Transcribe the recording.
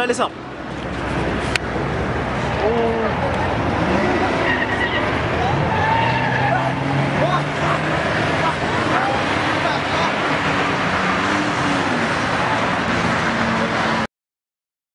deg, liksom. Oh.